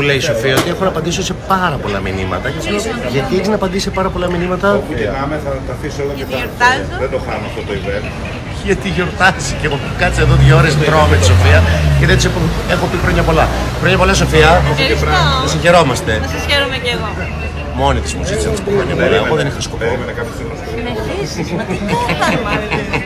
μου λέει η Σοφία ότι έχω να απαντήσω σε πάρα πολλά μηνύματα. Και λέω, Γιατί έχει να απαντήσει σε πάρα πολλά μηνύματα. Όπου και να είμαι θα τα αφήσω όλα και Γιατί θα γιορτάζω. Δεν το χάνω αυτό το event. Γιατί γιορτάζει και εγώ κάτσε εδώ δύο ώρε τρώω με τη Σοφία και δεν τη έχω, έχω πει χρόνια πολλά. Χρόνια πολλά Σοφία, Να σε χαιρόμαστε. Να σας χαίρομαι και εγώ. Μόνη τη μου ζήτησε να τη πω χρόνια πολλά, εγώ δεν είχα σκοπό. Συνεχίζει. να σου